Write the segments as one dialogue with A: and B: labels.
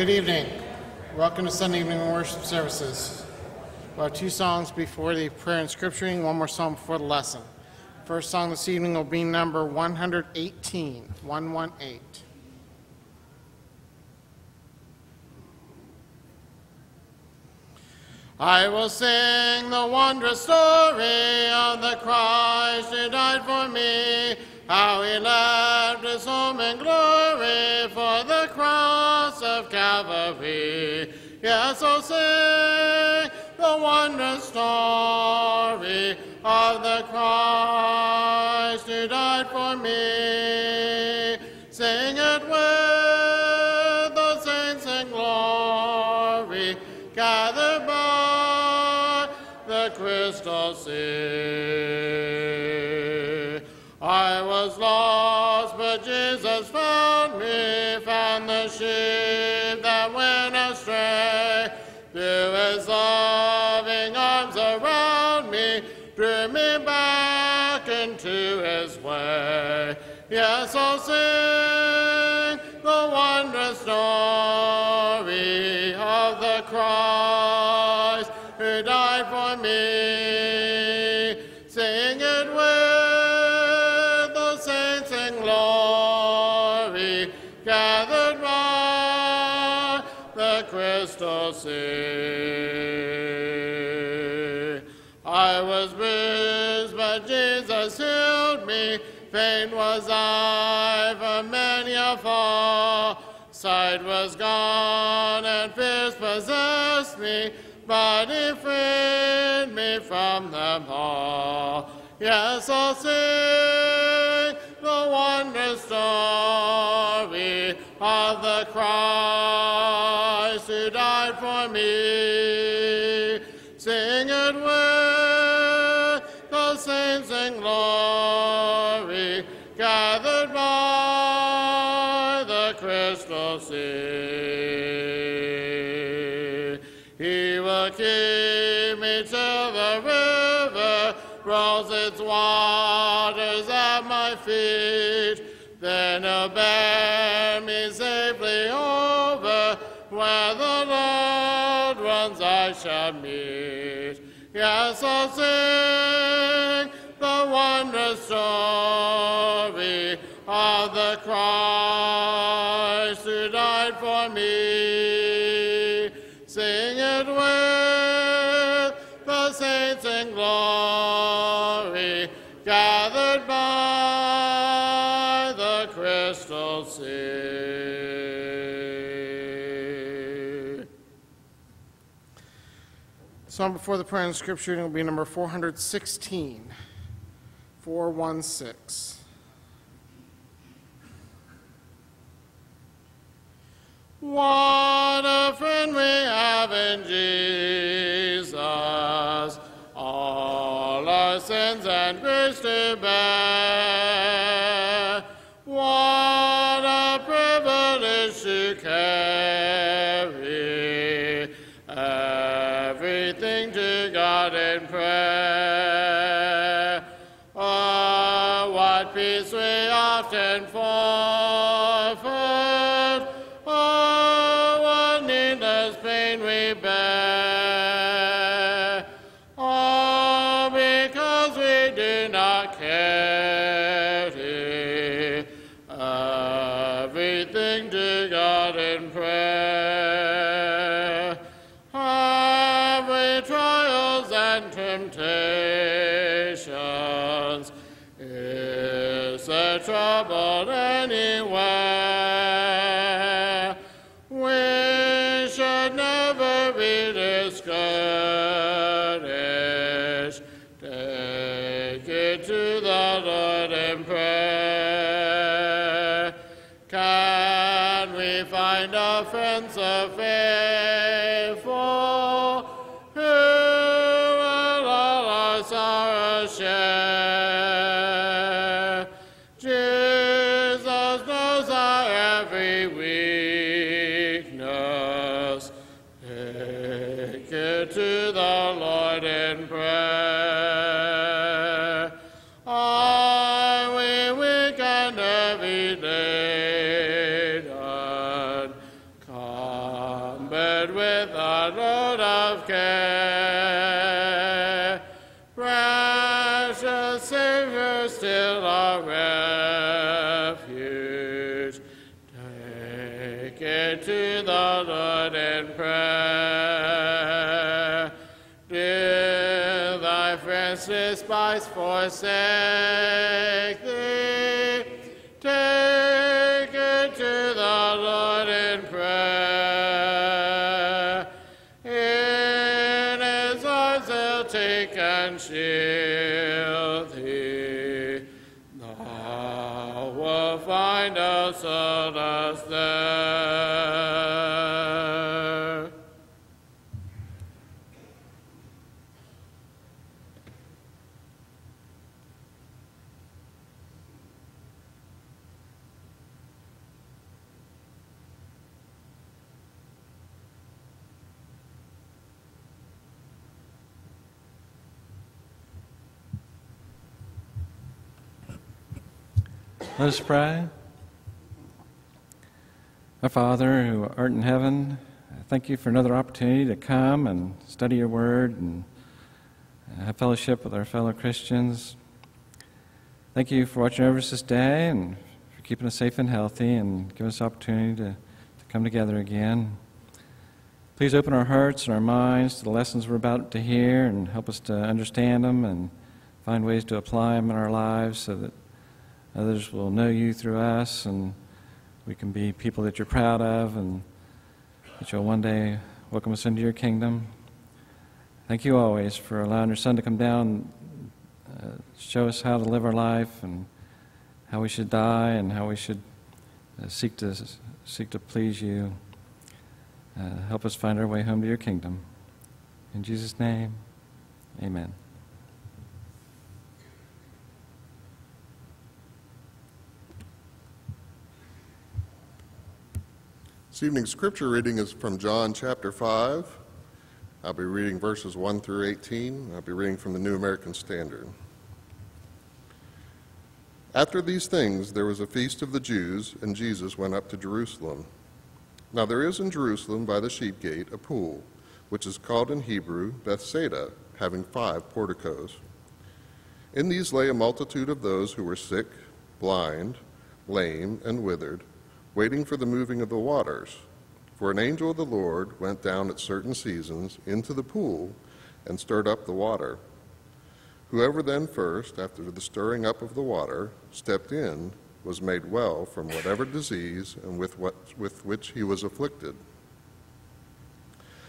A: Good evening. Welcome to Sunday evening worship services. We'll have two songs before the prayer and scripturing, one more song before the lesson. First song this evening will be number 118, 118. I will sing the wondrous story of the Christ who died for me, how he left his home in glory for the cross of Calvary. Yes, I'll sing the wondrous story of the Christ who died for me. Sing it with Yes, I'll sing the wondrous story of the Christ who died for me. Sing it with the saints in glory, gathered by the crystal sea. Jesus healed me. Faint was I for many a fall. Sight was gone and fears possessed me, but he freed me from them all. Yes, I'll sing the wondrous story of the Christ who died for me. Sing it with glory, gathered by the crystal sea. He will keep me till the river rolls its waters at my feet. Then he'll bear me safely over where the loved ones I shall meet. Yes, I'll sing the story of the Christ who died for me. Sing it with the saints in glory, gathered by the crystal sea. Song before the prayer and scripture reading will be number 416. 416. What a friend we have in Jesus, all our sins and griefs to bear. What a privilege to carry everything to God in prayer. Often forfeit. Friends despise, forsake thee? Take it to the Lord in prayer.
B: Let us pray. Our Father, who art in heaven, thank you for another opportunity to come and study your word and have fellowship with our fellow Christians. Thank you for watching over us this day and for keeping us safe and healthy and giving us opportunity to, to come together again. Please open our hearts and our minds to the lessons we're about to hear and help us to understand them and find ways to apply them in our lives so that Others will know you through us, and we can be people that you're proud of, and that you'll one day welcome us into your kingdom. Thank you always for allowing your Son to come down, uh, show us how to live our life, and how we should die, and how we should uh, seek to seek to please you. Uh, help us find our way home to your kingdom. In Jesus' name, Amen.
C: This evening's scripture reading is from John chapter 5. I'll be reading verses 1 through 18. I'll be reading from the New American Standard. After these things, there was a feast of the Jews, and Jesus went up to Jerusalem. Now there is in Jerusalem by the sheep gate a pool, which is called in Hebrew Bethsaida, having five porticos. In these lay a multitude of those who were sick, blind, lame, and withered waiting for the moving of the waters. For an angel of the Lord went down at certain seasons into the pool and stirred up the water. Whoever then first, after the stirring up of the water, stepped in, was made well from whatever disease and with, what, with which he was afflicted.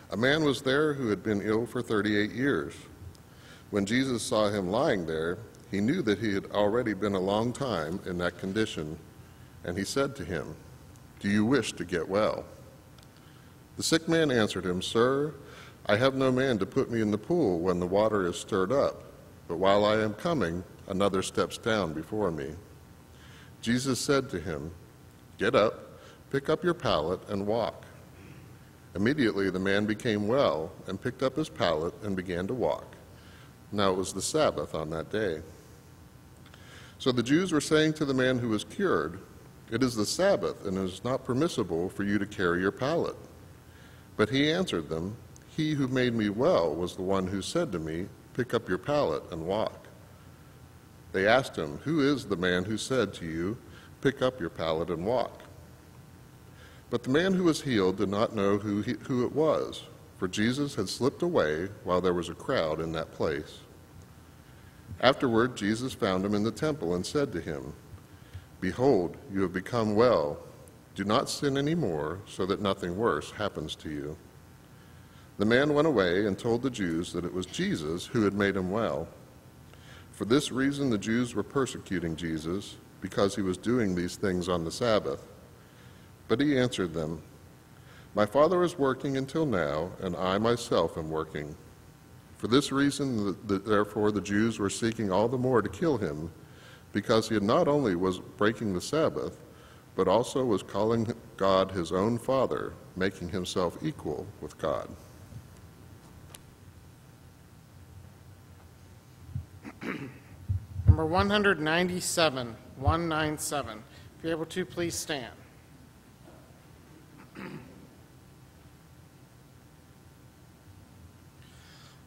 C: A man was there who had been ill for 38 years. When Jesus saw him lying there, he knew that he had already been a long time in that condition, and he said to him, do you wish to get well? The sick man answered him, Sir, I have no man to put me in the pool when the water is stirred up, but while I am coming, another steps down before me. Jesus said to him, Get up, pick up your pallet, and walk. Immediately the man became well and picked up his pallet and began to walk. Now it was the Sabbath on that day. So the Jews were saying to the man who was cured, it is the Sabbath, and it is not permissible for you to carry your pallet. But he answered them, He who made me well was the one who said to me, Pick up your pallet and walk. They asked him, Who is the man who said to you, Pick up your pallet and walk? But the man who was healed did not know who, he, who it was, for Jesus had slipped away while there was a crowd in that place. Afterward, Jesus found him in the temple and said to him, Behold, you have become well. Do not sin any more, so that nothing worse happens to you. The man went away and told the Jews that it was Jesus who had made him well. For this reason, the Jews were persecuting Jesus, because he was doing these things on the Sabbath. But he answered them, My Father is working until now, and I myself am working. For this reason, the, the, therefore, the Jews were seeking all the more to kill him because he not only was breaking the Sabbath, but also was calling God his own Father, making himself equal with God.
D: Number 197, 197. If you're able to, please stand.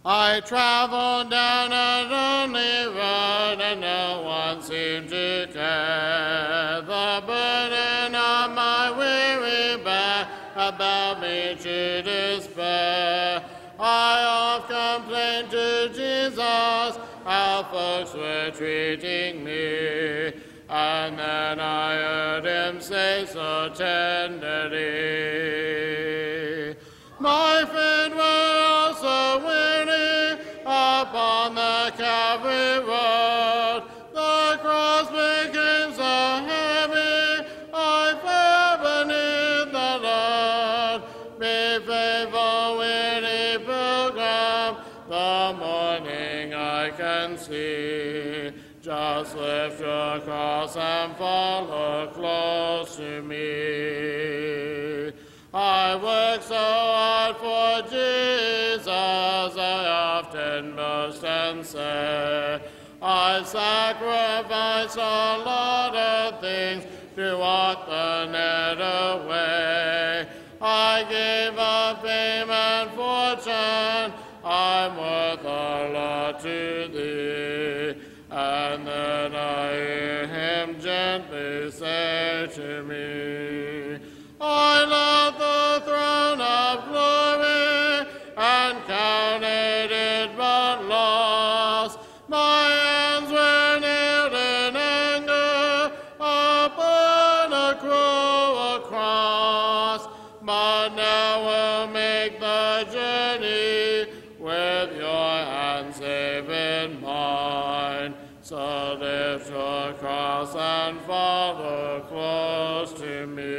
A: I traveled down a lonely road and no one seemed to care. The burden of my weary back about me to despair. I oft complained to Jesus how folks were treating me. And then I heard him say so tenderly, My friend upon the Calvary road. The cross became so heavy, I fell beneath the load. Be faithful, weary pilgrim, the morning I can see. Just lift your cross and follow close to me. I work so and say, eh? I sacrifice a lot of things to walk the narrow way. I gave up fame and fortune, I'm worth a lot to thee. And then I hear him gently say to me, and Father close to me.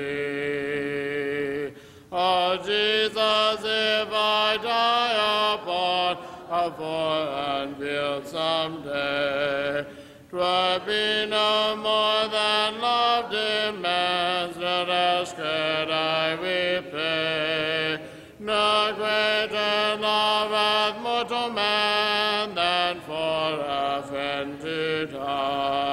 A: Oh Jesus, if I die upon a foreign field someday, 'twill be no more than love demands, not else could I repay. No greater love hath mortal man than for a friend to die.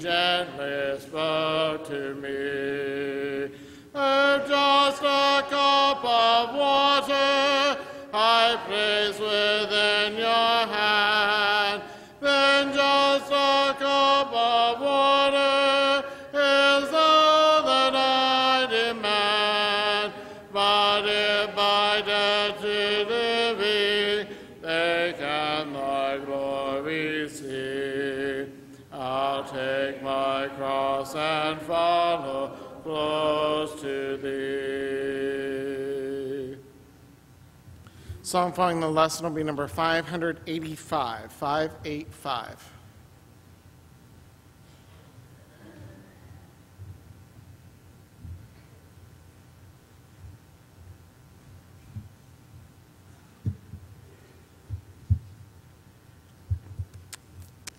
A: Gently spoke to me. Oh, just a cup of water I place within your hand, then just a cup of water is all that I demand. But if by death to living cross and follow close to thee.
D: Song following the lesson will be number 585. 585.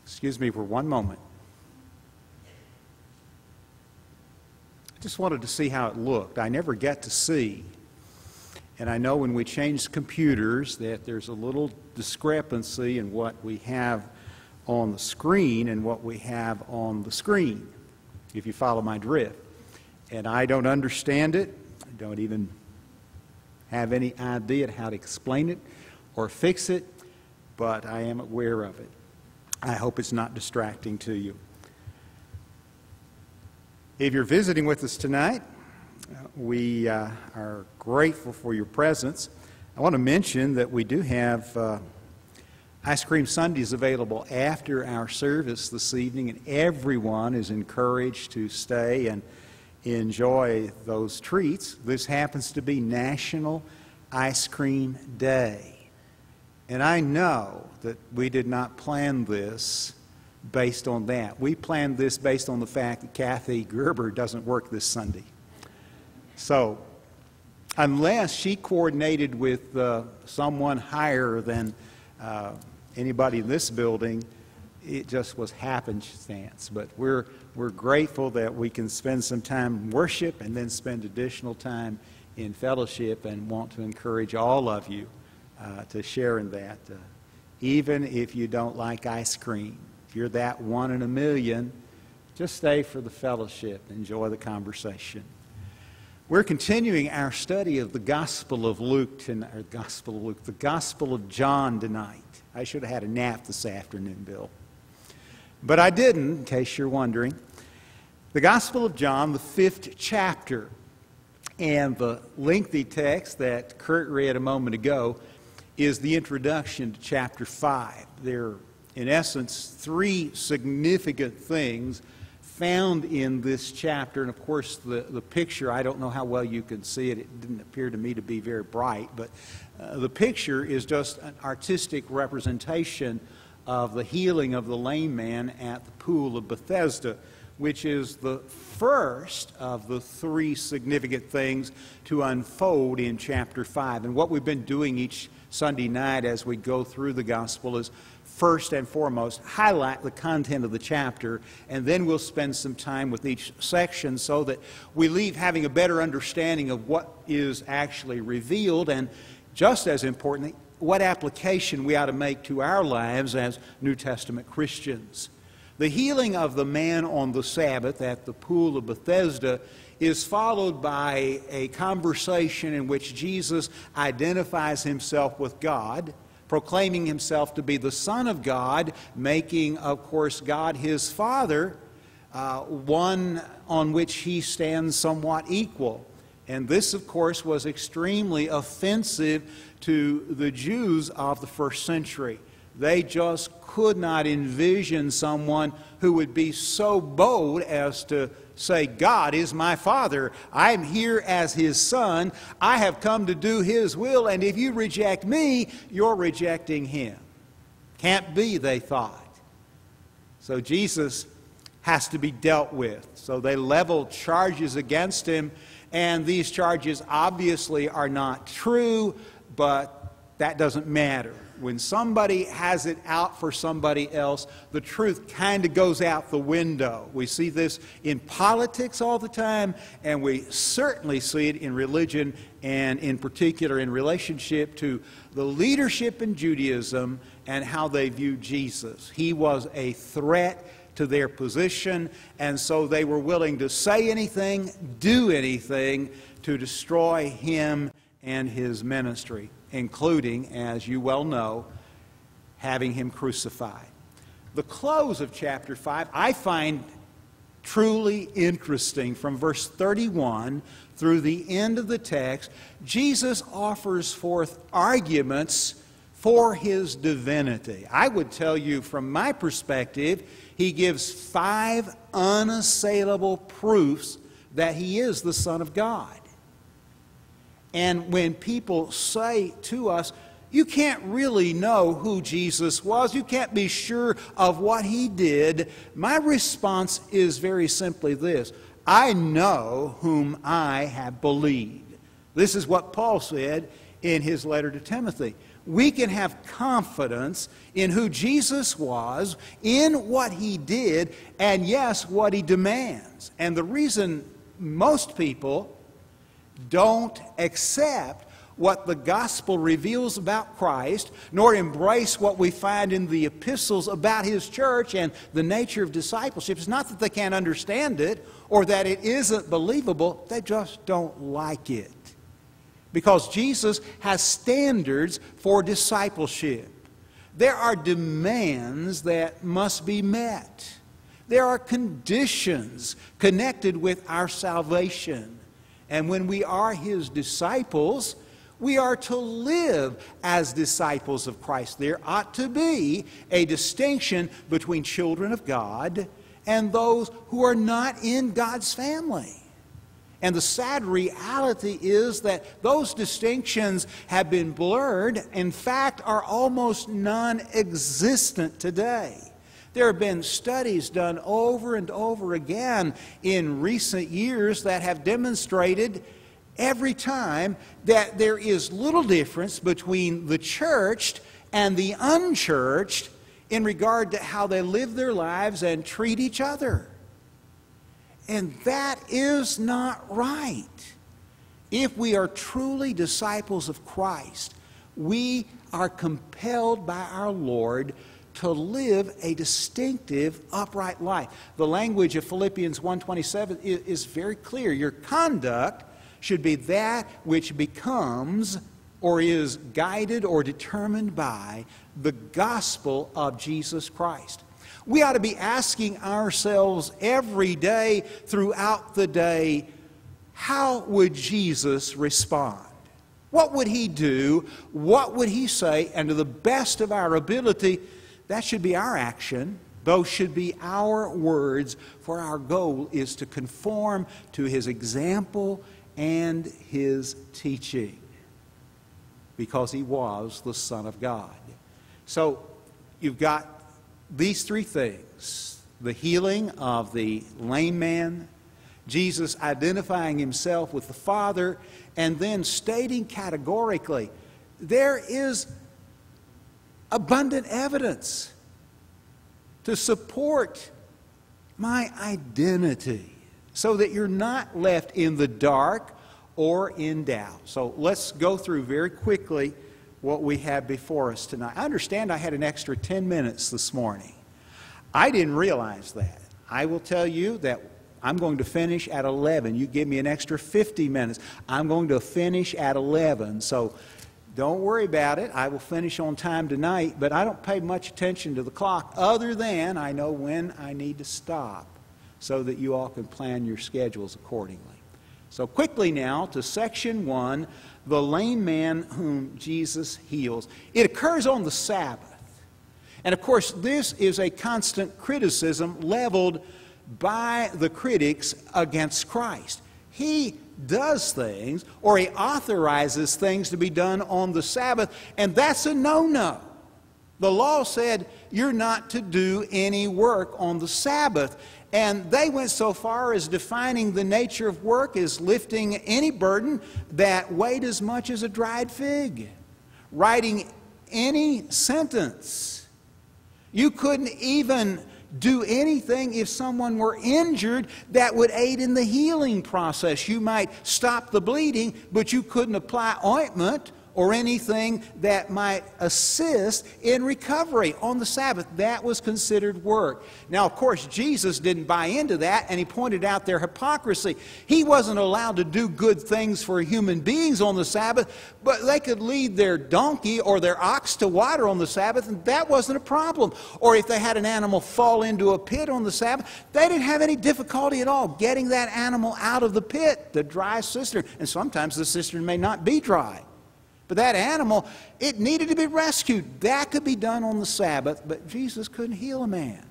E: Excuse me for one moment. Just wanted to see how it looked. I never get to see. And I know when we change computers that there's a little discrepancy in what we have on the screen and what we have on the screen, if you follow my drift. And I don't understand it. I don't even have any idea how to explain it or fix it, but I am aware of it. I hope it's not distracting to you. If you're visiting with us tonight, we uh, are grateful for your presence. I want to mention that we do have uh, ice cream sundaes available after our service this evening, and everyone is encouraged to stay and enjoy those treats. This happens to be National Ice Cream Day. And I know that we did not plan this based on that. We planned this based on the fact that Kathy Gerber doesn't work this Sunday. So, unless she coordinated with uh, someone higher than uh, anybody in this building, it just was happenstance. But we're, we're grateful that we can spend some time in worship and then spend additional time in fellowship and want to encourage all of you uh, to share in that. Uh, even if you don't like ice cream, if you're that one in a million, just stay for the fellowship. Enjoy the conversation. We're continuing our study of the Gospel of Luke tonight, Gospel of Luke, the Gospel of John tonight. I should have had a nap this afternoon, Bill. But I didn't, in case you're wondering. The Gospel of John, the fifth chapter, and the lengthy text that Kurt read a moment ago is the introduction to chapter 5. There are, in essence, three significant things found in this chapter. And of course, the, the picture, I don't know how well you can see it. It didn't appear to me to be very bright, but uh, the picture is just an artistic representation of the healing of the lame man at the pool of Bethesda, which is the first of the three significant things to unfold in chapter 5. And what we've been doing each Sunday night as we go through the gospel is first and foremost highlight the content of the chapter, and then we'll spend some time with each section so that we leave having a better understanding of what is actually revealed, and just as importantly, what application we ought to make to our lives as New Testament Christians. The healing of the man on the Sabbath at the pool of Bethesda is followed by a conversation in which Jesus identifies himself with God proclaiming himself to be the Son of God, making, of course, God his Father, uh, one on which he stands somewhat equal. And this, of course, was extremely offensive to the Jews of the first century. They just could not envision someone who would be so bold as to say, God is my Father. I'm here as His Son. I have come to do His will, and if you reject me, you're rejecting Him. Can't be, they thought. So Jesus has to be dealt with. So they leveled charges against him, and these charges obviously are not true, but that doesn't matter when somebody has it out for somebody else, the truth kind of goes out the window. We see this in politics all the time, and we certainly see it in religion, and in particular in relationship to the leadership in Judaism and how they view Jesus. He was a threat to their position, and so they were willing to say anything, do anything to destroy him and his ministry including, as you well know, having him crucified. The close of chapter 5 I find truly interesting from verse 31 through the end of the text. Jesus offers forth arguments for his divinity. I would tell you, from my perspective, he gives five unassailable proofs that he is the Son of God. And when people say to us, you can't really know who Jesus was. You can't be sure of what he did. My response is very simply this I know whom I have believed. This is what Paul said in his letter to Timothy. We can have confidence in who Jesus was, in what he did, and yes, what he demands. And the reason most people don't accept what the gospel reveals about Christ, nor embrace what we find in the epistles about his church and the nature of discipleship. It's not that they can't understand it or that it isn't believable, they just don't like it. Because Jesus has standards for discipleship. There are demands that must be met. There are conditions connected with our salvation. And when we are his disciples, we are to live as disciples of Christ. There ought to be a distinction between children of God and those who are not in God's family. And the sad reality is that those distinctions have been blurred, in fact, are almost non existent today. There have been studies done over and over again in recent years that have demonstrated every time that there is little difference between the churched and the unchurched in regard to how they live their lives and treat each other. And that is not right. If we are truly disciples of Christ, we are compelled by our Lord to live a distinctive upright life. The language of Philippians 1:27 is, very clear. Your conduct should be that which becomes or is guided or determined by the gospel of Jesus Christ. We ought to be asking ourselves every day throughout the day, how would Jesus respond? What would he do? What would he say? And to the best of our ability, that should be our action. Those should be our words, for our goal is to conform to his example and his teaching because he was the Son of God. So you've got these three things the healing of the lame man, Jesus identifying himself with the Father, and then stating categorically there is abundant evidence to support my identity so that you're not left in the dark or in doubt. So let's go through very quickly what we have before us tonight. I understand I had an extra 10 minutes this morning. I didn't realize that. I will tell you that I'm going to finish at 11. You give me an extra 50 minutes. I'm going to finish at 11. So don't worry about it. I will finish on time tonight, but I don't pay much attention to the clock other than I know when I need to stop so that you all can plan your schedules accordingly. So, quickly now to section one the lame man whom Jesus heals. It occurs on the Sabbath. And of course, this is a constant criticism leveled by the critics against Christ. He does things or he authorizes things to be done on the Sabbath, and that's a no no. The law said you're not to do any work on the Sabbath. And they went so far as defining the nature of work as lifting any burden that weighed as much as a dried fig, writing any sentence. You couldn't even do anything if someone were injured that would aid in the healing process. You might stop the bleeding, but you couldn't apply ointment or anything that might assist in recovery on the Sabbath. That was considered work. Now, of course, Jesus didn't buy into that, and he pointed out their hypocrisy. He wasn't allowed to do good things for human beings on the Sabbath, but they could lead their donkey or their ox to water on the Sabbath, and that wasn't a problem. Or if they had an animal fall into a pit on the Sabbath, they didn't have any difficulty at all getting that animal out of the pit, the dry cistern. And sometimes the cistern may not be dry. But that animal, it needed to be rescued. That could be done on the Sabbath, but Jesus couldn't heal a man.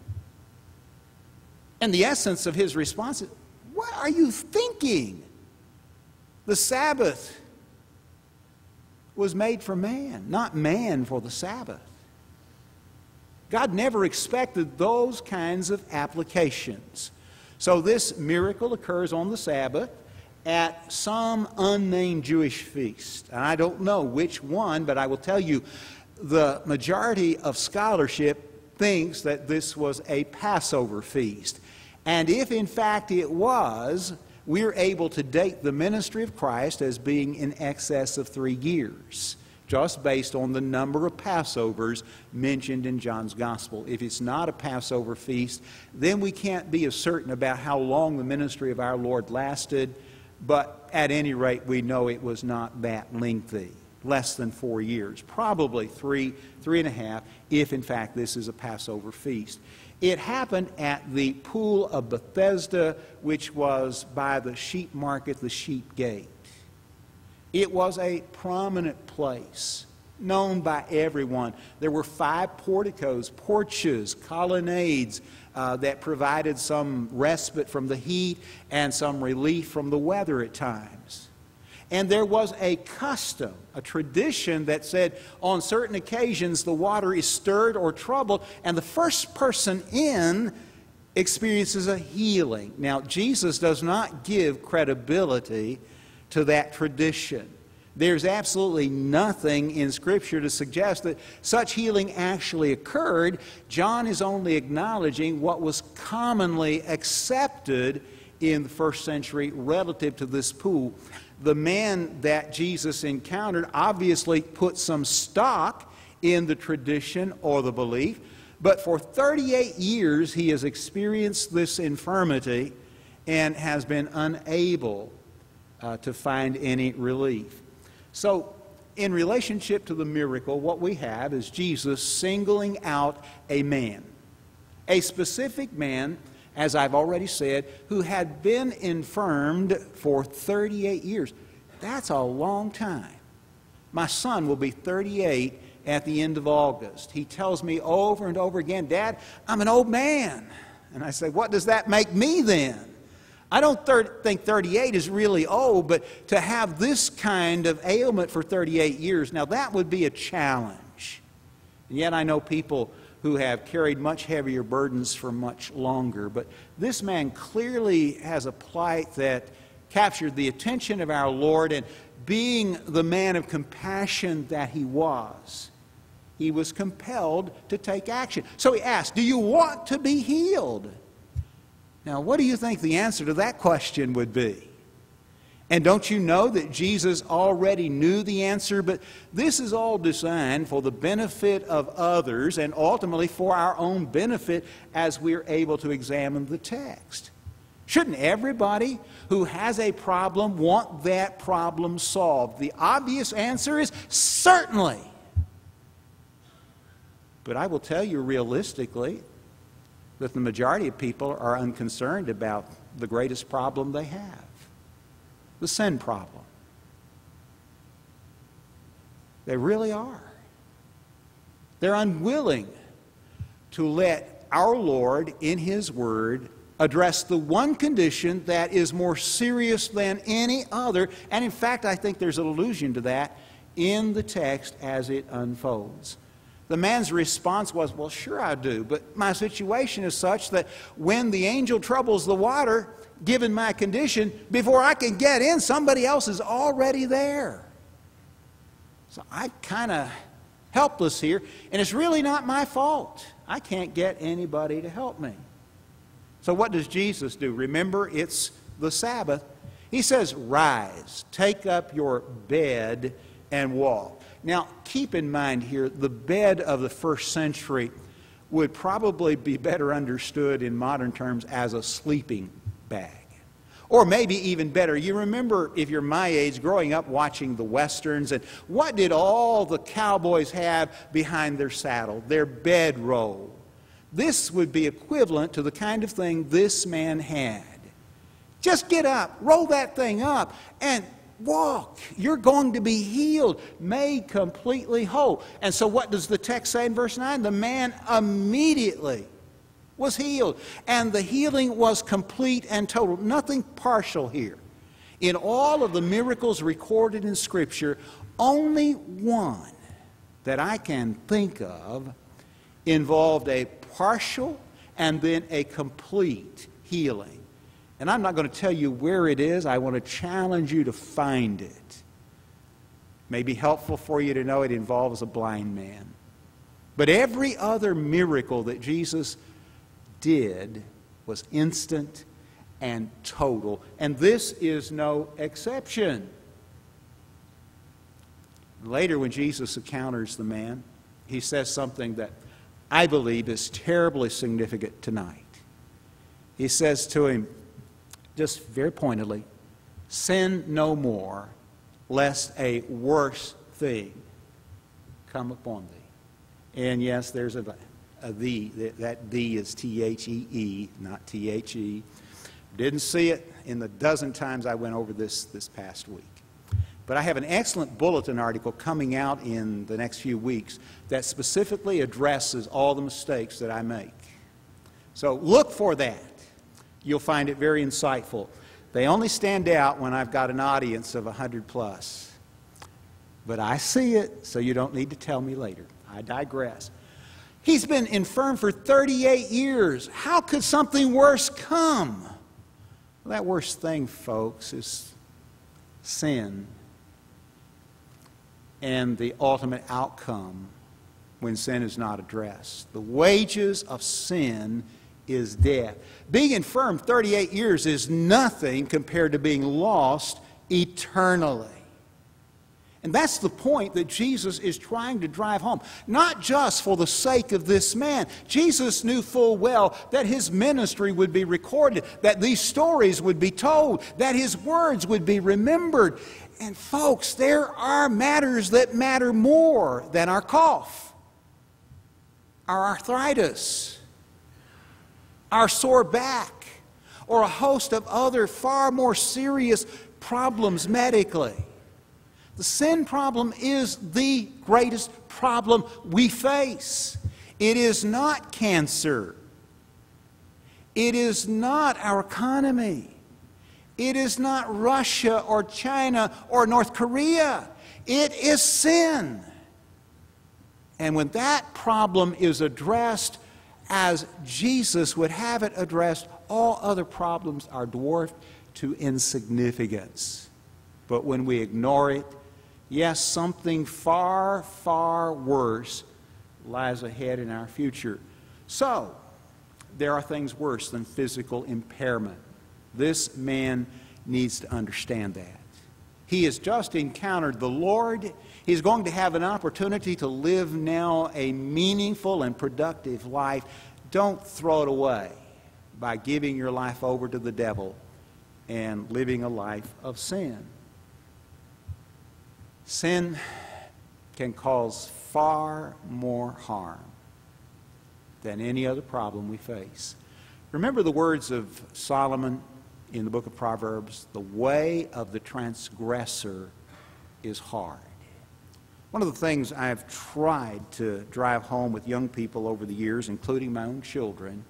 E: And the essence of his response is, What are you thinking? The Sabbath was made for man, not man for the Sabbath. God never expected those kinds of applications. So this miracle occurs on the Sabbath at some unnamed Jewish feast. And I don't know which one, but I will tell you the majority of scholarship thinks that this was a Passover feast. And if in fact it was, we're able to date the ministry of Christ as being in excess of three years, just based on the number of Passovers mentioned in John's Gospel. If it's not a Passover feast, then we can't be as certain about how long the ministry of our Lord lasted but at any rate, we know it was not that lengthy, less than four years, probably three, three and a half, if in fact this is a Passover feast. It happened at the pool of Bethesda, which was by the sheep market, the sheep gate. It was a prominent place, known by everyone. There were five porticos, porches, colonnades, uh, that provided some respite from the heat and some relief from the weather at times. And there was a custom, a tradition that said on certain occasions the water is stirred or troubled, and the first person in experiences a healing. Now, Jesus does not give credibility to that tradition. There's absolutely nothing in Scripture to suggest that such healing actually occurred. John is only acknowledging what was commonly accepted in the first century relative to this pool. The man that Jesus encountered obviously put some stock in the tradition or the belief, but for 38 years he has experienced this infirmity and has been unable uh, to find any relief. So, in relationship to the miracle, what we have is Jesus singling out a man, a specific man, as I've already said, who had been infirmed for 38 years. That's a long time. My son will be 38 at the end of August. He tells me over and over again, Dad, I'm an old man. And I say, What does that make me then? I don't thir- think 38 is really old, but to have this kind of ailment for 38 years, now that would be a challenge. And yet I know people who have carried much heavier burdens for much longer. But this man clearly has a plight that captured the attention of our Lord, and being the man of compassion that he was, he was compelled to take action. So he asked, Do you want to be healed? Now, what do you think the answer to that question would be? And don't you know that Jesus already knew the answer? But this is all designed for the benefit of others and ultimately for our own benefit as we're able to examine the text. Shouldn't everybody who has a problem want that problem solved? The obvious answer is certainly. But I will tell you realistically that the majority of people are unconcerned about the greatest problem they have the sin problem. They really are. They're unwilling to let our Lord, in His Word, address the one condition that is more serious than any other. And in fact, I think there's an allusion to that in the text as it unfolds. The man's response was, Well, sure I do, but my situation is such that when the angel troubles the water, given my condition, before I can get in, somebody else is already there. So I'm kind of helpless here, and it's really not my fault. I can't get anybody to help me. So, what does Jesus do? Remember, it's the Sabbath. He says, Rise, take up your bed, and walk. Now, keep in mind here, the bed of the first century would probably be better understood in modern terms as a sleeping bag. Or maybe even better, you remember, if you're my age, growing up watching the westerns, and what did all the cowboys have behind their saddle? Their bedroll. This would be equivalent to the kind of thing this man had. Just get up, roll that thing up, and walk. You're going to be healed, made completely whole. And so, what does the text say in verse 9? The man immediately was healed. And the healing was complete and total, nothing partial here. In all of the miracles recorded in Scripture, only one that I can think of involved a partial and then a complete healing. And I'm not going to tell you where it is. I want to challenge you to find it. it may be helpful for you to know it involves a blind man. But every other miracle that Jesus did was instant and total. And this is no exception. Later, when Jesus encounters the man, he says something that I believe is terribly significant tonight. He says to him, just very pointedly, sin no more, lest a worse thing come upon thee. And yes, there's a, a thee. That thee is T H E E, not T H E. Didn't see it in the dozen times I went over this this past week. But I have an excellent bulletin article coming out in the next few weeks that specifically addresses all the mistakes that I make. So look for that you'll find it very insightful. They only stand out when I've got an audience of 100 plus. But I see it, so you don't need to tell me later. I digress. He's been infirm for 38 years. How could something worse come? Well, that worst thing, folks, is sin and the ultimate outcome when sin is not addressed. The wages of sin is death. Being infirm 38 years is nothing compared to being lost eternally. And that's the point that Jesus is trying to drive home. Not just for the sake of this man. Jesus knew full well that his ministry would be recorded, that these stories would be told, that his words would be remembered. And folks, there are matters that matter more than our cough, our arthritis, our sore back, or a host of other far more serious problems medically. The sin problem is the greatest problem we face. It is not cancer. It is not our economy. It is not Russia or China or North Korea. It is sin. And when that problem is addressed as Jesus would have it addressed, all other problems are dwarfed to insignificance. But when we ignore it, yes, something far, far worse lies ahead in our future. So, there are things worse than physical impairment. This man needs to understand that. He has just encountered the Lord. He's going to have an opportunity to live now a meaningful and productive life. Don't throw it away by giving your life over to the devil and living a life of sin. Sin can cause far more harm than any other problem we face. Remember the words of Solomon in the book of Proverbs the way of the transgressor is hard. One of the things I've tried to drive home with young people over the years, including my own children,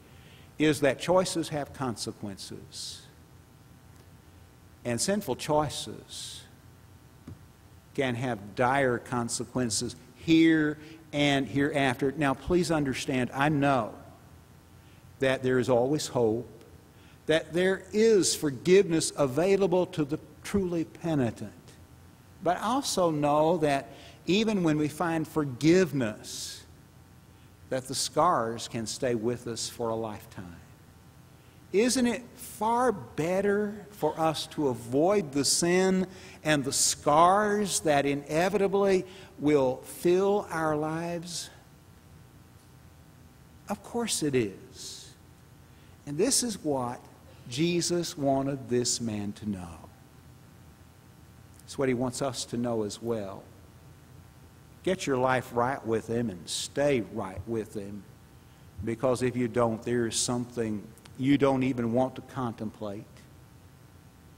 E: is that choices have consequences. And sinful choices can have dire consequences here and hereafter. Now, please understand, I know that there is always hope, that there is forgiveness available to the truly penitent. But I also know that even when we find forgiveness, that the scars can stay with us for a lifetime. Isn't it far better for us to avoid the sin and the scars that inevitably will fill our lives? Of course it is. And this is what Jesus wanted this man to know. It's what he wants us to know as well. Get your life right with him and stay right with him. Because if you don't, there is something you don't even want to contemplate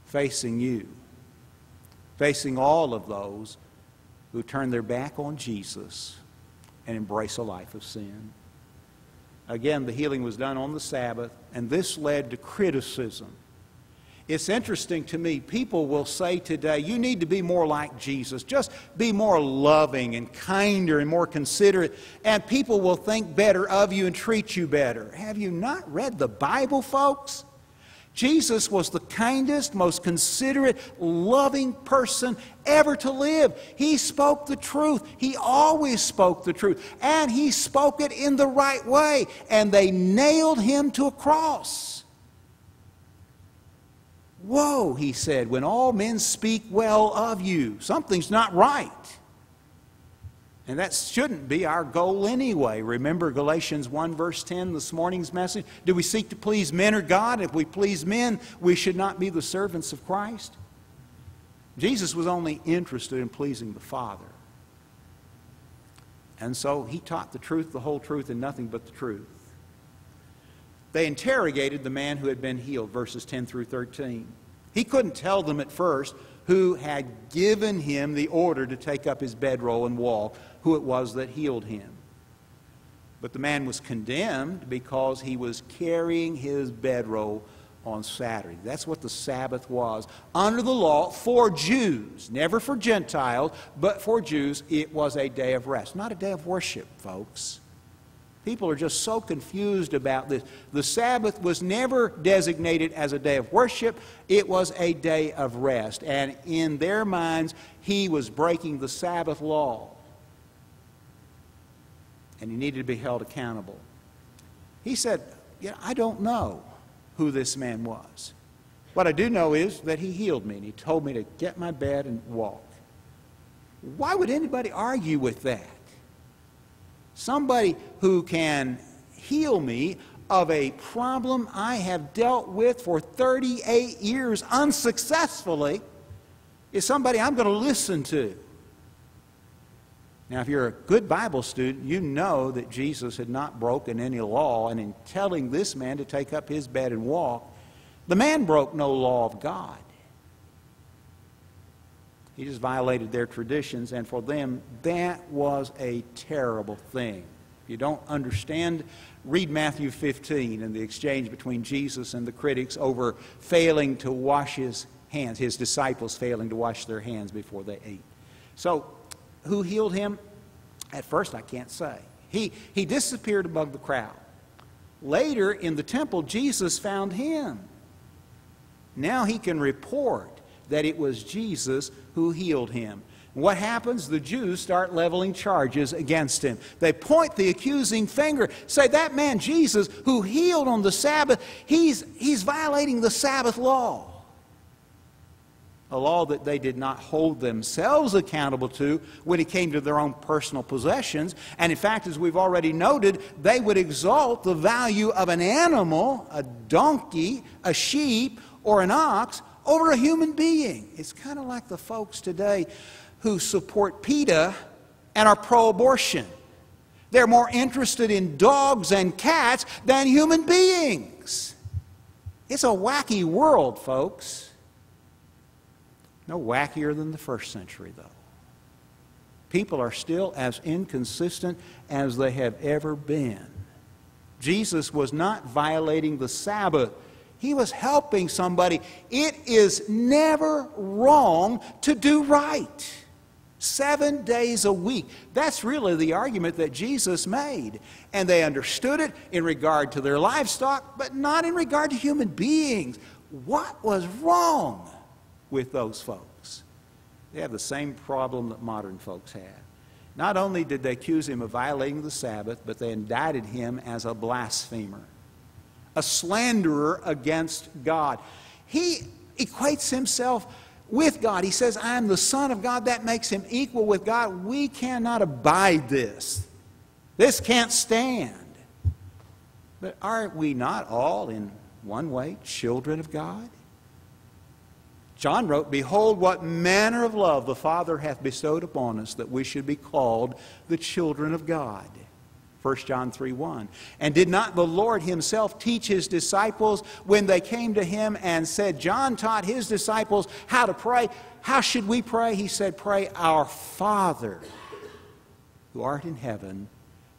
E: facing you, facing all of those who turn their back on Jesus and embrace a life of sin. Again, the healing was done on the Sabbath, and this led to criticism it's interesting to me, people will say today, you need to be more like Jesus. Just be more loving and kinder and more considerate, and people will think better of you and treat you better. Have you not read the Bible, folks? Jesus was the kindest, most considerate, loving person ever to live. He spoke the truth. He always spoke the truth. And he spoke it in the right way. And they nailed him to a cross. Whoa, he said, when all men speak well of you, something's not right. And that shouldn't be our goal anyway. Remember Galatians 1, verse 10, this morning's message? Do we seek to please men or God? If we please men, we should not be the servants of Christ. Jesus was only interested in pleasing the Father. And so he taught the truth, the whole truth, and nothing but the truth. They interrogated the man who had been healed, verses 10 through 13. He couldn't tell them at first who had given him the order to take up his bedroll and walk, who it was that healed him. But the man was condemned because he was carrying his bedroll on Saturday. That's what the Sabbath was. Under the law, for Jews, never for Gentiles, but for Jews, it was a day of rest, not a day of worship, folks. People are just so confused about this. The Sabbath was never designated as a day of worship, it was a day of rest. And in their minds, he was breaking the Sabbath law. And he needed to be held accountable. He said, yeah, I don't know who this man was. What I do know is that he healed me and he told me to get my bed and walk. Why would anybody argue with that? Somebody who can heal me of a problem I have dealt with for 38 years unsuccessfully is somebody I'm going to listen to. Now, if you're a good Bible student, you know that Jesus had not broken any law, and in telling this man to take up his bed and walk, the man broke no law of God. He just violated their traditions, and for them, that was a terrible thing. If you don't understand, read Matthew 15 and the exchange between Jesus and the critics over failing to wash his hands, his disciples failing to wash their hands before they ate. So, who healed him? At first, I can't say. He, he disappeared among the crowd. Later, in the temple, Jesus found him. Now he can report that it was Jesus who healed him. What happens? The Jews start leveling charges against him. They point the accusing finger, say, That man, Jesus, who healed on the Sabbath, he's, he's violating the Sabbath law a law that they did not hold themselves accountable to when it came to their own personal possessions. And in fact, as we've already noted, they would exalt the value of an animal, a donkey, a sheep, or an ox, over a human being. It's kind of like the folks today who support PETA and are pro abortion. They're more interested in dogs and cats than human beings. It's a wacky world, folks. No wackier than the first century, though. People are still as inconsistent as they have ever been. Jesus was not violating the Sabbath. He was helping somebody. It is never wrong to do right. Seven days a week. That's really the argument that Jesus made. And they understood it in regard to their livestock, but not in regard to human beings. What was wrong? with those folks. They have the same problem that modern folks have. Not only did they accuse him of violating the Sabbath, but they indicted him as a blasphemer, a slanderer against God. He equates himself with God. He says, I am the Son of God. That makes him equal with God. We cannot abide this. This can't stand. But aren't we not all, in one way, children of God? John wrote, Behold, what manner of love the Father hath bestowed upon us, that we should be called the children of God. 1 John 3 1. And did not the Lord himself teach his disciples when they came to him and said, John taught his disciples how to pray? How should we pray? He said, Pray, Our Father who art in heaven,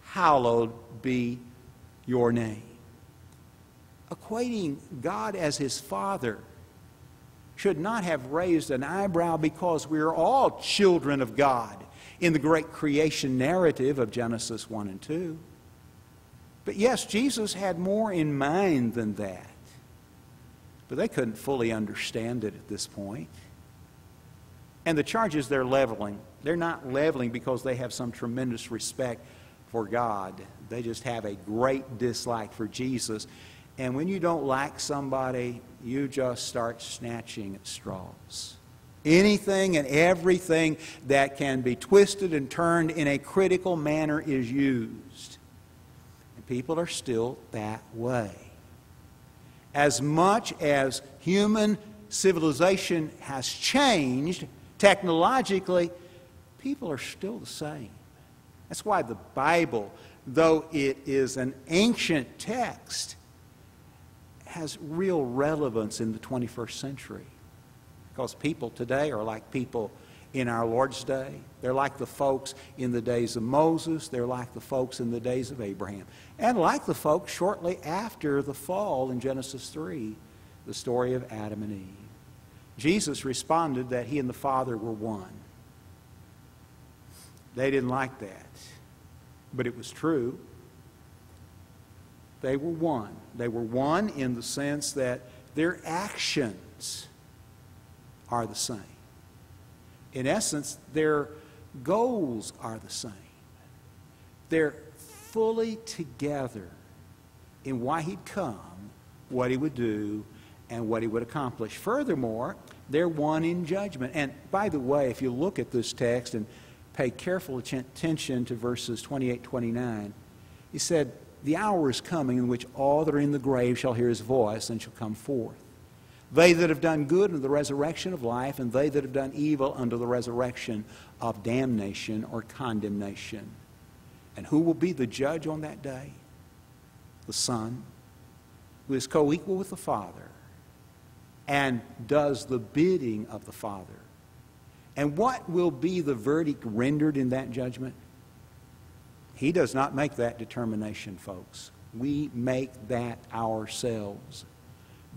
E: hallowed be your name. Equating God as his Father should not have raised an eyebrow because we are all children of God in the great creation narrative of Genesis 1 and 2. But yes, Jesus had more in mind than that. But they couldn't fully understand it at this point. And the charges they're leveling, they're not leveling because they have some tremendous respect for God. They just have a great dislike for Jesus. And when you don't like somebody, you just start snatching at straws. Anything and everything that can be twisted and turned in a critical manner is used. And people are still that way. As much as human civilization has changed technologically, people are still the same. That's why the Bible, though it is an ancient text, has real relevance in the 21st century. Because people today are like people in our Lord's day. They're like the folks in the days of Moses. They're like the folks in the days of Abraham. And like the folks shortly after the fall in Genesis 3, the story of Adam and Eve. Jesus responded that he and the Father were one. They didn't like that, but it was true. They were one. They were one in the sense that their actions are the same. In essence, their goals are the same. They're fully together in why he'd come, what he would do, and what he would accomplish. Furthermore, they're one in judgment. And by the way, if you look at this text and pay careful attention to verses 28 29, he said, The hour is coming in which all that are in the grave shall hear his voice and shall come forth. They that have done good unto the resurrection of life, and they that have done evil unto the resurrection of damnation or condemnation. And who will be the judge on that day? The Son, who is co equal with the Father and does the bidding of the Father. And what will be the verdict rendered in that judgment? He does not make that determination, folks. We make that ourselves.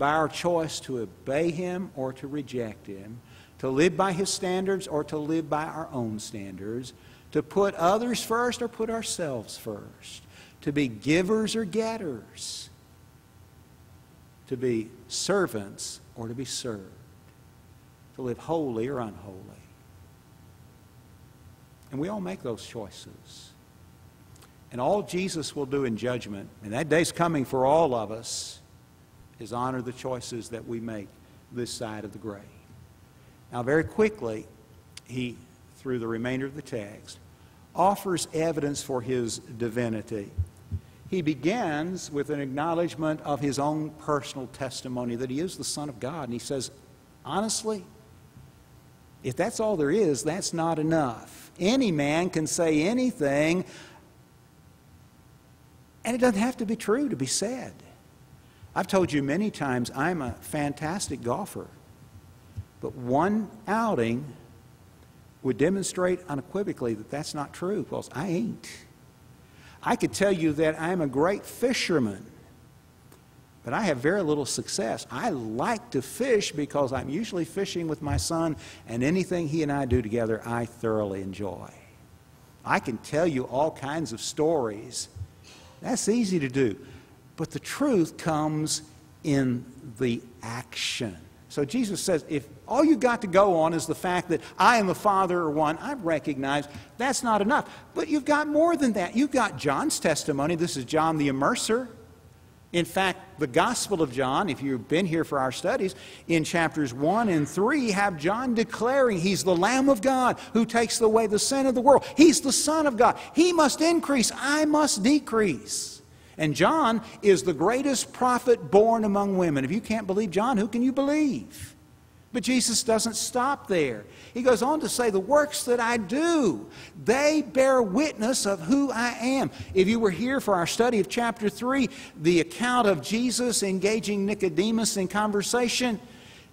E: By our choice to obey Him or to reject Him, to live by His standards or to live by our own standards, to put others first or put ourselves first, to be givers or getters, to be servants or to be served, to live holy or unholy. And we all make those choices. And all Jesus will do in judgment, and that day's coming for all of us, is honor the choices that we make this side of the grave. Now, very quickly, he, through the remainder of the text, offers evidence for his divinity. He begins with an acknowledgement of his own personal testimony that he is the Son of God. And he says, honestly, if that's all there is, that's not enough. Any man can say anything, and it doesn't have to be true to be said. I've told you many times I'm a fantastic golfer, but one outing would demonstrate unequivocally that that's not true because I ain't. I could tell you that I'm a great fisherman, but I have very little success. I like to fish because I'm usually fishing with my son, and anything he and I do together, I thoroughly enjoy. I can tell you all kinds of stories. That's easy to do. But the truth comes in the action. So Jesus says, if all you've got to go on is the fact that I and the Father are one, I recognize that's not enough. But you've got more than that. You've got John's testimony. This is John the Immerser. In fact, the Gospel of John, if you've been here for our studies, in chapters 1 and 3, have John declaring he's the Lamb of God who takes away the sin of the world. He's the Son of God. He must increase, I must decrease. And John is the greatest prophet born among women. If you can't believe John, who can you believe? But Jesus doesn't stop there. He goes on to say, The works that I do, they bear witness of who I am. If you were here for our study of chapter 3, the account of Jesus engaging Nicodemus in conversation,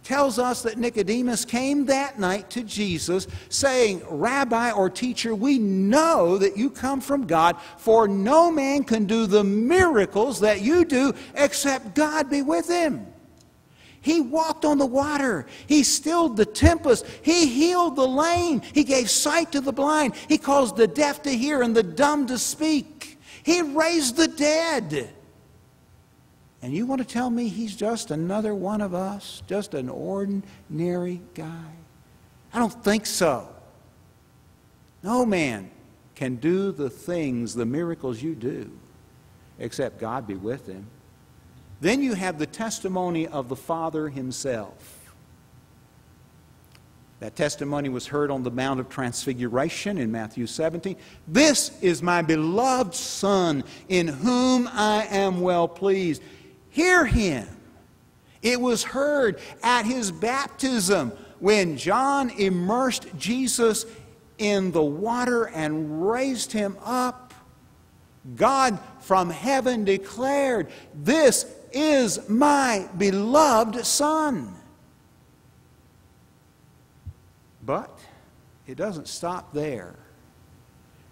E: tells us that Nicodemus came that night to Jesus saying, Rabbi or teacher, we know that you come from God, for no man can do the miracles that you do except God be with him. He walked on the water. He stilled the tempest. He healed the lame. He gave sight to the blind. He caused the deaf to hear and the dumb to speak. He raised the dead. And you want to tell me he's just another one of us, just an ordinary guy? I don't think so. No man can do the things, the miracles you do, except God be with him. Then you have the testimony of the Father himself. That testimony was heard on the Mount of Transfiguration in Matthew 17. This is my beloved Son, in whom I am well pleased hear him. It was heard at his baptism when John immersed Jesus in the water and raised him up. God from heaven declared, This is my beloved Son. But it doesn't stop there.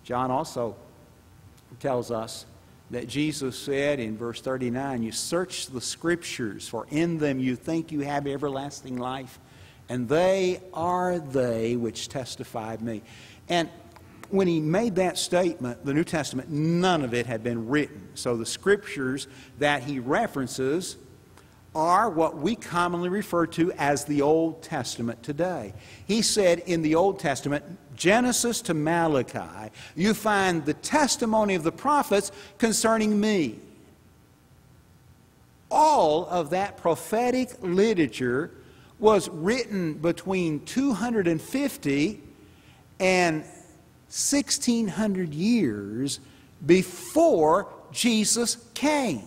E: John also tells us that Jesus said in verse 39 You search the scriptures, for in them you think you have everlasting life, and they are they which testify of me. And when he made that statement, the New Testament, none of it had been written. So the scriptures that he references are what we commonly refer to as the Old Testament today. He said in the Old Testament, Genesis to Malachi, you find the testimony of the prophets concerning me. all of that prophetic literature was written between 250 and 1600 years before Jesus came.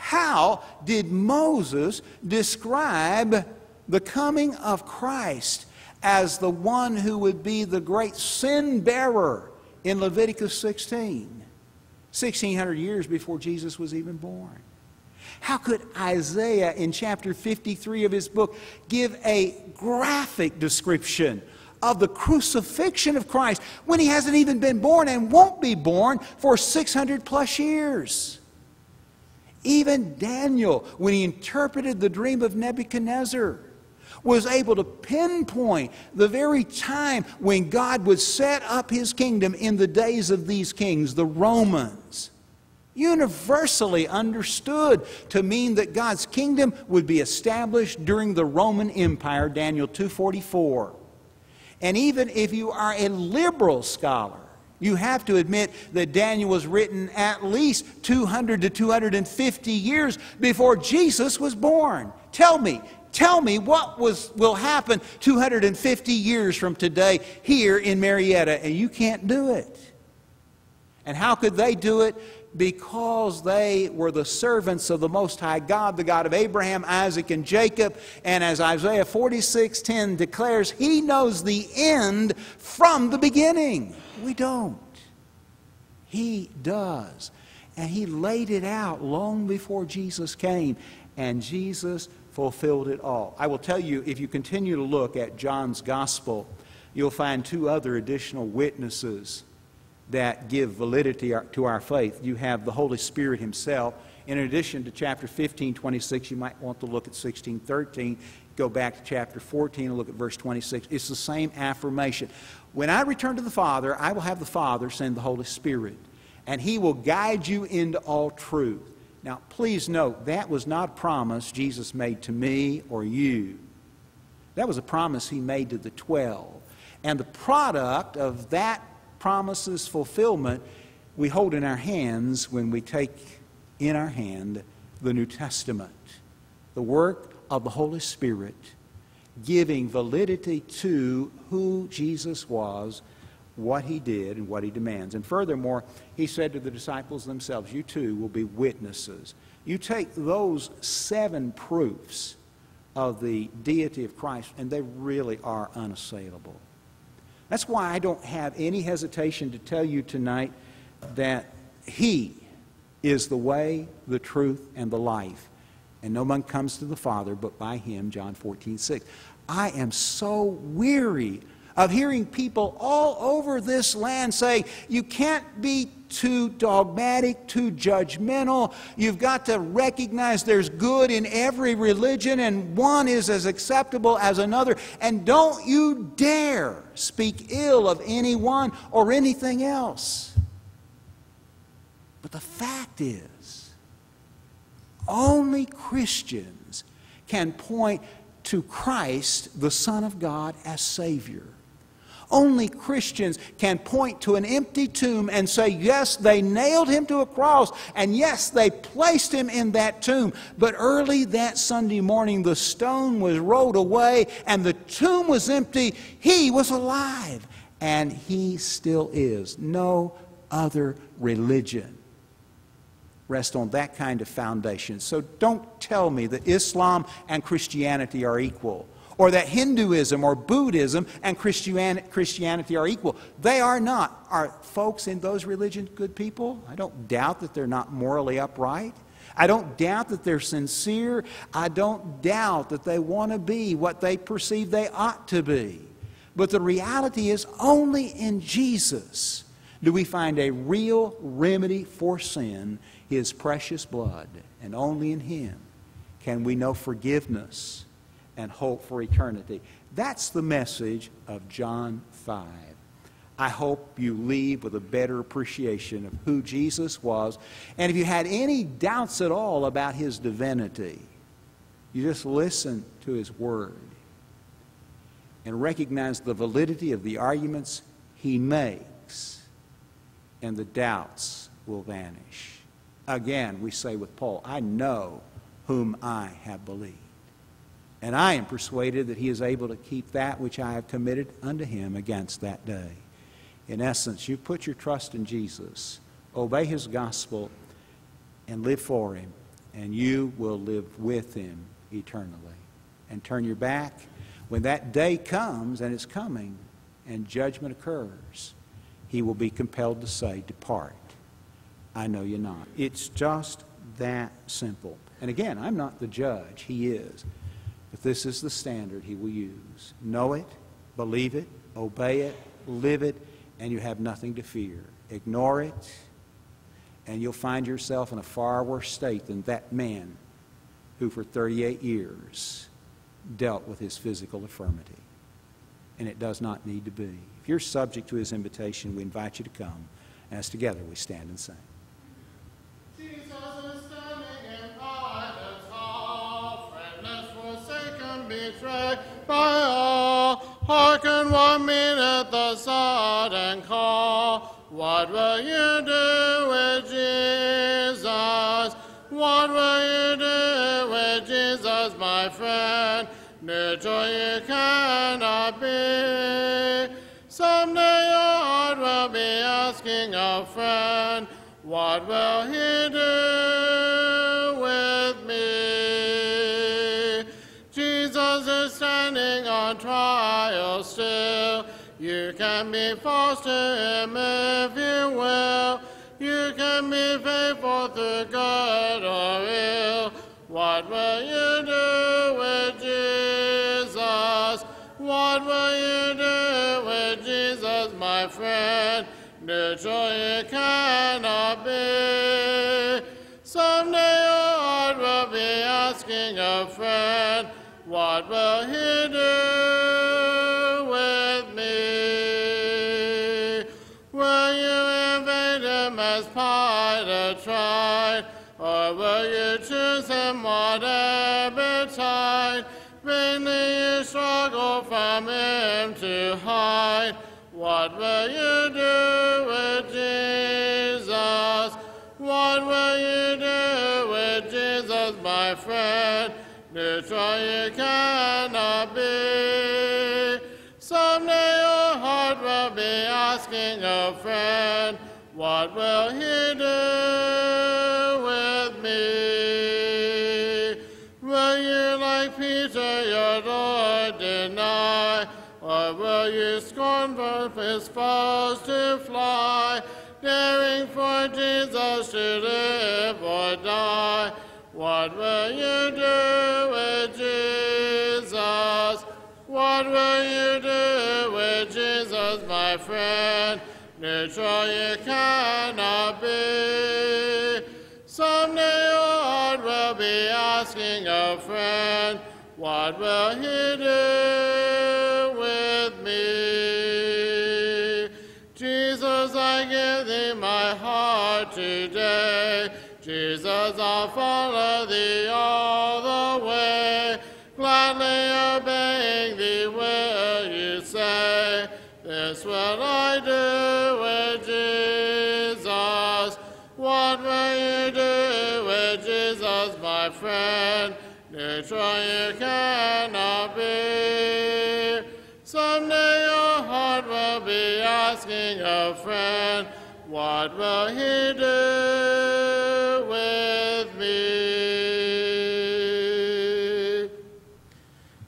E: How did Moses describe the coming of Christ as the one who would be the great sin bearer in Leviticus 16, 1600 years before Jesus was even born? How could Isaiah in chapter 53 of his book give a graphic description of the crucifixion of Christ when he hasn't even been born and won't be born for 600 plus years? Even Daniel, when he interpreted the dream of Nebuchadnezzar, was able to pinpoint the very time when God would set up his kingdom in the days of these kings, the Romans. Universally understood to mean that God's kingdom would be established during the Roman Empire, Daniel 244. And even if you are a liberal scholar, you have to admit that Daniel was written at least 200 to 250 years before Jesus was born. Tell me, tell me what was, will happen 250 years from today here in Marietta, and you can't do it. And how could they do it? Because they were the servants of the Most High God, the God of Abraham, Isaac, and Jacob. And as Isaiah 46:10 declares, He knows the end from the beginning. We don't. He does. And He laid it out long before Jesus came, and Jesus fulfilled it all. I will tell you, if you continue to look at John's Gospel, you'll find two other additional witnesses that give validity to our faith. You have the Holy Spirit Himself. In addition to chapter 15, 26, you might want to look at 16, 13. Go back to chapter 14 and look at verse 26. It's the same affirmation. When I return to the Father, I will have the Father send the Holy Spirit, and He will guide you into all truth. Now, please note, that was not a promise Jesus made to me or you. That was a promise He made to the 12. And the product of that promise's fulfillment we hold in our hands when we take in our hand the New Testament. The work of the Holy Spirit giving validity to who Jesus was, what he did, and what he demands. And furthermore, he said to the disciples themselves, You too will be witnesses. You take those seven proofs of the deity of Christ, and they really are unassailable. That's why I don't have any hesitation to tell you tonight that he is the way, the truth, and the life. And no one comes to the Father but by him, John 14, 6. I am so weary of hearing people all over this land say, you can't be too dogmatic, too judgmental. You've got to recognize there's good in every religion and one is as acceptable as another. And don't you dare speak ill of anyone or anything else. But the fact is, only Christians can point to Christ, the Son of God, as Savior. Only Christians can point to an empty tomb and say, yes, they nailed him to a cross, and yes, they placed him in that tomb. But early that Sunday morning, the stone was rolled away and the tomb was empty. He was alive, and he still is. No other religion rest on that kind of foundation. So don't tell me that Islam and Christianity are equal or that Hinduism or Buddhism and Christianity are equal. They are not. Are folks in those religions good people? I don't doubt that they're not morally upright. I don't doubt that they're sincere. I don't doubt that they want to be what they perceive they ought to be. But the reality is, only in Jesus do we find a real remedy for sin, His precious blood. And only in Him can we know forgiveness and hope for eternity. That's the message of John 5. I hope you leave with a better appreciation of who Jesus was. And if you had any doubts at all about his divinity, you just listen to his word and recognize the validity of the arguments he makes, and the doubts will vanish. Again, we say with Paul, I know whom I have believed. And I am persuaded that he is able to keep that which I have committed unto him against that day. In essence, you put your trust in Jesus, obey his gospel, and live for him, and you will live with him eternally. And turn your back when that day comes, and it's coming, and judgment occurs, he will be compelled to say, Depart. I know you're not. It's just that simple. And again, I'm not the judge, he is. But this is the standard he will use. Know it, believe it, obey it, live it, and you have nothing to fear. Ignore it, and you'll find yourself in a far worse state than that man who for 38 years dealt with his physical infirmity. And it does not need to be. If you're subject to his invitation, we invite you to come. As together we stand and sing.
A: Betrayed by all. Hearken one minute the sudden call. What will you do with Jesus? What will you do with Jesus, my friend? Neutral you cannot be. Someday your heart will be asking a friend, What will he do You can be false to him if you will. You can be faithful through good or ill. What will you do with Jesus? What will you do with Jesus, my friend? Neutral you cannot be. Someday your heart will be asking a friend, What will he do Him whatever tide? Vainly you struggle from him to hide. What will you do with Jesus? What will you do with Jesus, my friend? Neutral you cannot be. Someday your heart will be asking a friend, What will he do Or will you scorn both his foes to fly, daring for Jesus to live or die? What will you do with Jesus? What will you do with Jesus, my friend? Neutral you cannot be. Someday your heart will be asking a friend, What will he do follow thee all the way. Gladly obeying thee, will you say, This will I do with Jesus. What will you do with Jesus, my friend? Neutral you cannot be. Someday your heart will be asking a friend, What will he do me?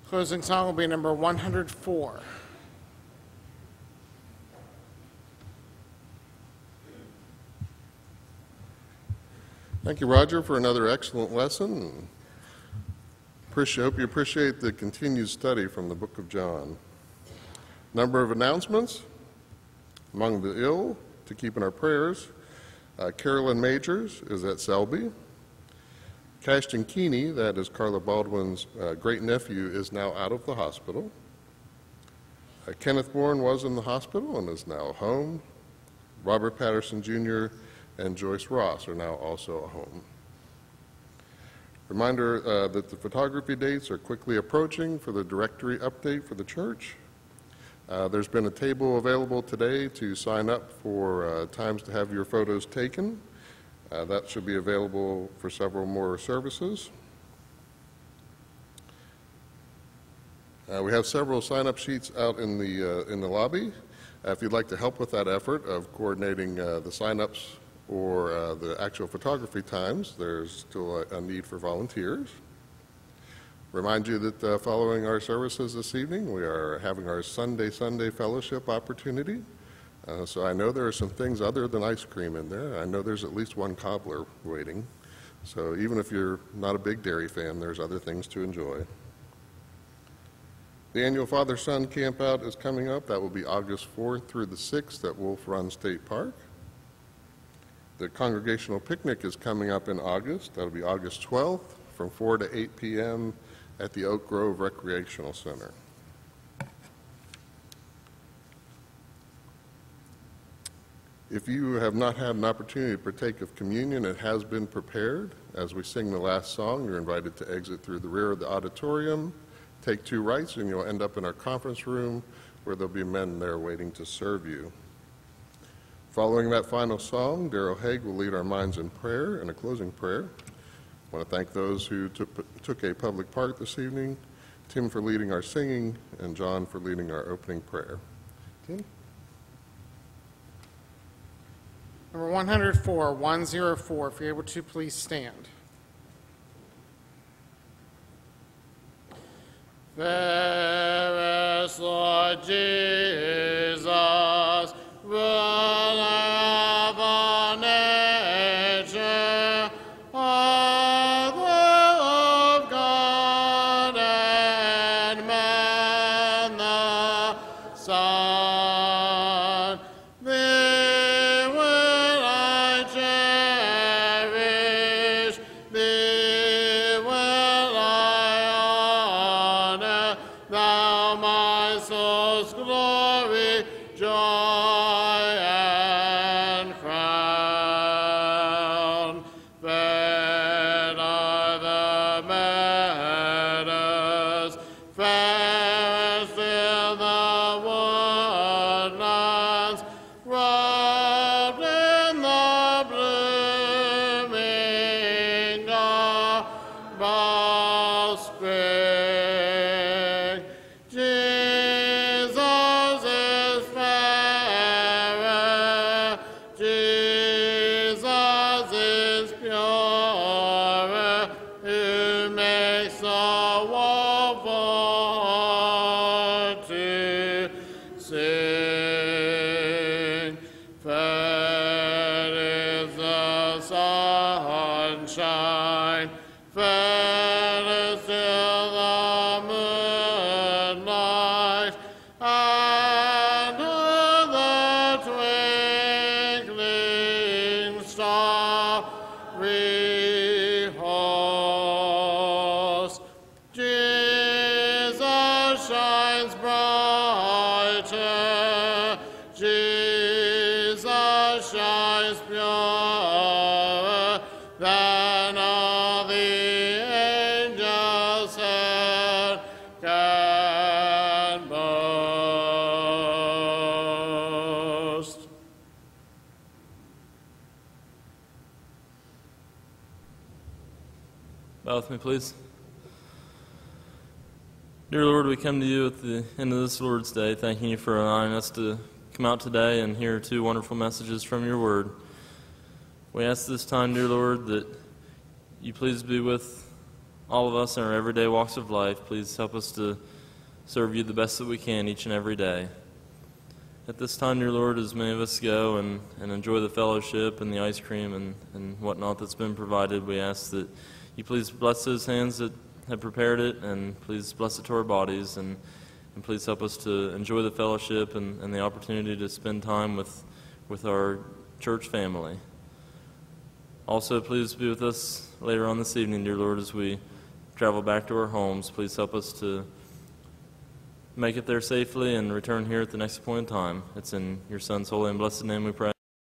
D: Closing song will be number 104.
C: Thank you, Roger, for another excellent lesson. Appreciate, hope you appreciate the continued study from the book of John. Number of announcements. Among the ill to keep in our prayers, uh, Carolyn Majors is at Selby. Cashton Keeney, that is Carla Baldwin's uh, great nephew, is now out of the hospital. Uh, Kenneth Bourne was in the hospital and is now home. Robert Patterson Jr. and Joyce Ross are now also home. Reminder uh, that the photography dates are quickly approaching for the directory update for the church. Uh, There's been a table available today to sign up for uh, times to have your photos taken. Uh, that should be available for several more services. Uh, we have several sign-up sheets out in the, uh, in the lobby. Uh, if you'd like to help with that effort of coordinating uh, the sign-ups or the actual photography times, there's still a, a need for volunteers. Remind you that uh, following our services this evening, we are having our Sunday Sunday Fellowship opportunity. Uh, So I know there are some things other than ice cream in there. I know there's at least one cobbler waiting. So even if you're not a big dairy fan, there's other things to enjoy. The annual Father-Son Campout is coming up. That will be August 4th through the 6th at Wolf Run State Park. The Congregational Picnic is coming up in August. That'll be August 12th from 4 to 8 p.m. at the Oak Grove Recreational Center. If you have not had an opportunity to partake of communion, it has been prepared. As we sing the last song, you're invited to exit through the rear of the auditorium, take two rights, and you'll end up in our conference room where there'll be men there waiting to serve you. Following that final song, Daryl Haig will lead our minds in prayer and a closing prayer. I want to thank those who took, took a public part this evening, Tim for leading our singing, and John for leading our opening prayer. Tim?
D: Number 104, 104, if you're able to, please stand.
A: Fairest Lord Jesus, ruler of
F: with me, please. Dear Lord, we come to you at the end of this Lord's Day, thanking you for allowing us to come out today and hear two wonderful messages from your word. We ask this time, dear Lord, that you please be with all of us in our everyday walks of life. Please help us to serve you the best that we can each and every day. At this time, dear Lord, as many of us go and, and enjoy the fellowship and the ice cream and, and whatnot that's been provided, we ask that you please bless those hands that have prepared it and please bless it to our bodies and, and please help us to enjoy the fellowship and, and the opportunity to spend time with, with our church family. Also, please be with us later on this evening, dear Lord, as we travel back to our homes. Please help us to make it there safely and return here at the next point in time. It's in your Son's holy and blessed name we pray.